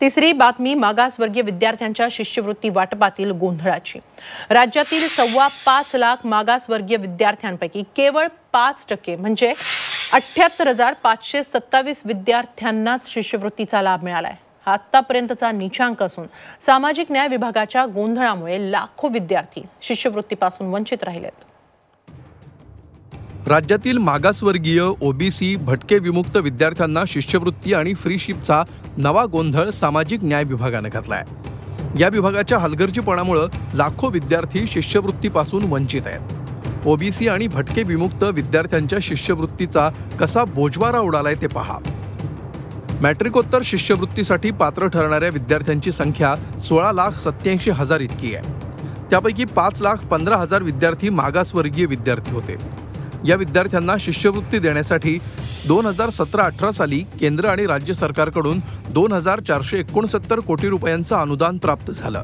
तिसरी बातमी मागासवर्गीय विद्यार्थ्यांच्या शिष्यवृत्ती वाटपातील गोंधळाची. राज्यातील सव्वा पाच लाख मागासवर्गीय विद्यार्थ्यांपैकी केवळ पाच टक्के म्हणजे अठ्ठ्याहत्तर हजार पाचशे सत्तावीस विद्यार्थ्यांनाच शिष्यवृत्तीचा लाभ मिळाला आहे हा आत्तापर्यंतचा निचांक असून सामाजिक न्याय विभागाच्या गोंधळामुळे लाखो विद्यार्थी शिष्यवृत्तीपासून वंचित राहिलेत. राज्यातील मागासवर्गीय ओबीसी भटके विमुक्त विद्यार्थ्यांना शिष्यवृत्ती आणि फ्रीशिपचा नवा गोंधळ सामाजिक न्याय विभागानं घातलाय. या विभागाच्या हलगर्जीपणामुळं लाखो विद्यार्थी शिष्यवृत्तीपासून वंचित आहेत. ओबीसी आणि भटके विमुक्त विद्यार्थ्यांच्या शिष्यवृत्तीचा कसा बोजवारा उडालाय ते पहा. मॅट्रिकोत्तर शिष्यवृत्तीसाठी पात्र ठरणाऱ्या विद्यार्थ्यांची संख्या सोळा लाख सत्याऐंशी हजार इतकी आहे. त्यापैकी पाच लाख पंधरा हजार विद्यार्थी मागासवर्गीय विद्यार्थी होते. या विद्यार्थ्यांना शिष्यवृत्ती देण्यासाठी दोन हजार सतरा अठरा साली केंद्र आणि राज्य सरकारकडून दोन हजार चारशे एकोणसत्तर कोटी रुपयांचं अनुदान प्राप्त झालं.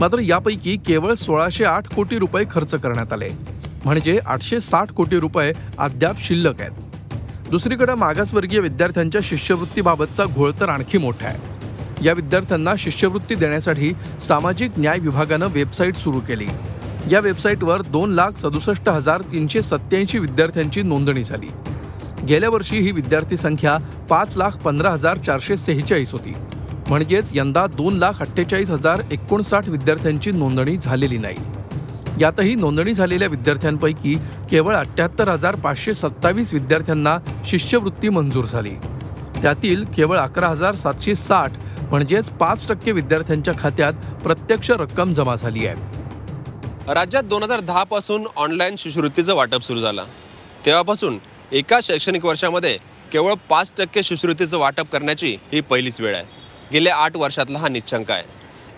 मात्र यापैकी केवळ सोळाशे आठ कोटी रुपये खर्च करण्यात आले. म्हणजे आठशे साठ कोटी रुपये अद्याप शिल्लक आहेत. दुसरीकडे मागासवर्गीय विद्यार्थ्यांच्या शिष्यवृत्तीबाबतचा घोळ तर आणखी मोठा आहे. या विद्यार्थ्यांना शिष्यवृत्ती देण्यासाठी सामाजिक न्याय विभागानं वेबसाईट सुरू केली. या वेबसाईटवर दोन लाख सदुसष्ट हजार तीनशे सत्याऐंशी विद्यार्थ्यांची नोंदणी झाली. गेल्या वर्षी ही विद्यार्थी संख्या पाच लाख पंधरा हजार चारशे सेहेचाळीस होती. म्हणजेच यंदा दोन लाख अठ्ठेचाळीस हजार एकोणसाठ विद्यार्थ्यांची नोंदणी झालेली नाही. यातही नोंदणी झालेल्या विद्यार्थ्यांपैकी केवळ अठ्ठ्याहत्तर हजार पाचशे सत्तावीस विद्यार्थ्यांना शिष्यवृत्ती मंजूर झाली. त्यातील केवळ अकरा हजार सातशे साठ म्हणजेच पाच टक्के विद्यार्थ्यांच्या खात्यात प्रत्यक्ष रक्कम जमा झाली आहे. राज्यात दोन हजार दहा पासून ऑनलाईन शिष्यवृत्तीचं वाटप सुरू झालं. तेव्हापासून एका शैक्षणिक वर्षामध्ये केवळ पाच टक्के शिष्यवृत्तीचं वाटप करण्याची ही पहिलीच वेळ आहे. गेल्या आठ वर्षातला हा निच्छंक आहे.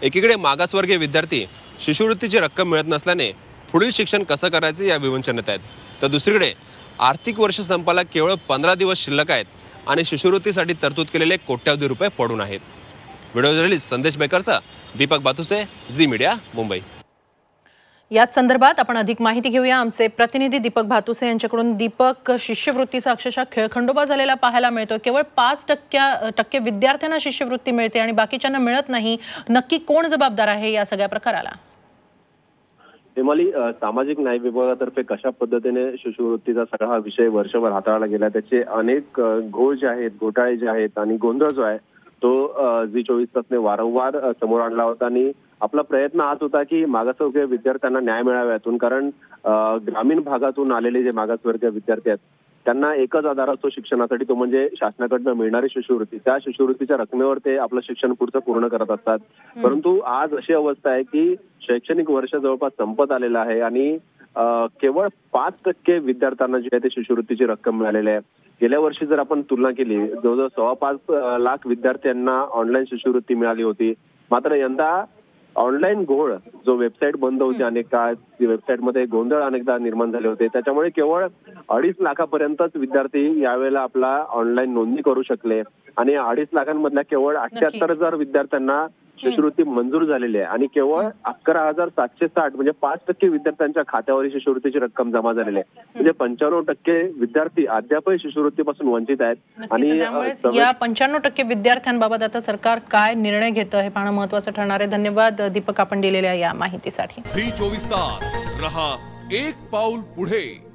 एकीकडे मागासवर्गीय विद्यार्थी शिष्यवृत्तीची रक्कम मिळत नसल्याने पुढील शिक्षण कसं करायचं या विवंचनेत आहेत. तर दुसरीकडे आर्थिक वर्ष संपाला केवळ पंधरा दिवस शिल्लक आहेत आणि शिष्यवृत्तीसाठी तरतूद केलेले कोट्यावधी रुपये पडून आहेत. व्हिडिओ जर्नलिस्ट संदेश बेकरचा दीपक बातुसे झी मीडिया मुंबई. याच संदर्भात आपण अधिक माहिती घेऊया. आमचे प्रतिनिधी दीपक भातुसे यांच्याकडून दीपक शिष्यवृत्तीचा अक्षरशः खेळखंडोबा झालेला पाहायला मिळतो केवळ पाच टक्क्या टक्के विद्यार्थ्यांना शिष्यवृत्ती मिळते आणि बाकीच्यांना मिळत नाही. नक्की कोण जबाबदार आहे या सगळ्या प्रकाराला? हेमाली सामाजिक न्याय विभागातर्फे कशा पद्धतीने शिष्यवृत्तीचा सगळा हा विषय वर्षभर हाताळला गेला? त्याचे अनेक घोळ जे आहेत घोटाळे जे आहेत आणि गोंधळ जो आहे तो जी चोवीस तासने वारंवार समोर आणला होता आणि आपला प्रयत्न हाच होता की मागासवर्गीय विद्यार्थ्यांना न्याय मिळावा यातून. कारण ग्रामीण भागातून आलेले जे मागासवर्गीय विद्यार्थी आहेत त्यांना एकच आधार असतो शिक्षणासाठी तो म्हणजे शासनाकडनं मिळणारी शिष्यवृत्ती. त्या शिष्यवृत्तीच्या रकमेवर ते आपलं शिक्षण पुढचं पूर्ण करत असतात. परंतु आज अशी अवस्था आहे की शैक्षणिक वर्ष जवळपास संपत आलेलं आहे आणि केवळ पाच टक्के विद्यार्थ्यांना जी आहे ते शिष्यवृत्तीची रक्कम मिळालेली आहे. गेल्या वर्षी जर आपण तुलना केली जवळजवळ सव्वा पाच लाख विद्यार्थ्यांना ऑनलाईन शिष्यवृत्ती मिळाली होती. मात्र यंदा ऑनलाईन घोळ जो वेबसाईट बंद होती अनेक काळ वेबसाईटमध्ये गोंधळ अनेकदा निर्माण झाले होते. त्याच्यामुळे केवळ अडीच लाखापर्यंतच विद्यार्थी यावेळेला आपला ऑनलाईन नोंदणी करू शकले. आणि अडीच लाखांमधल्या केवळ अठ्याहत्तर हजार विद्यार्थ्यांना शिष्यवृत्ती मंजूर झालेली आहे. आणि केवळ अकरा हजार सातशे साठ म्हणजे पाच टक्के विद्यार्थ्यांच्या खात्यावर शिष्यवृत्तीची रक्कम जमा झालेली आहे. म्हणजे पंच्याण्णव टक्के विद्यार्थी अद्यापही शिष्यवृत्तीपासून वंचित आहेत. सगळे- या पंच्याण्णव टक्के विद्यार्थ्यांबाबत आता सरकार काय निर्णय घेतं हे पाहणं महत्वाचं ठरणार आहे. धन्यवाद दीपक आपण दिलेल्या या माहितीसाठी. चोवीस तास. रहा एक पाऊल पुढे.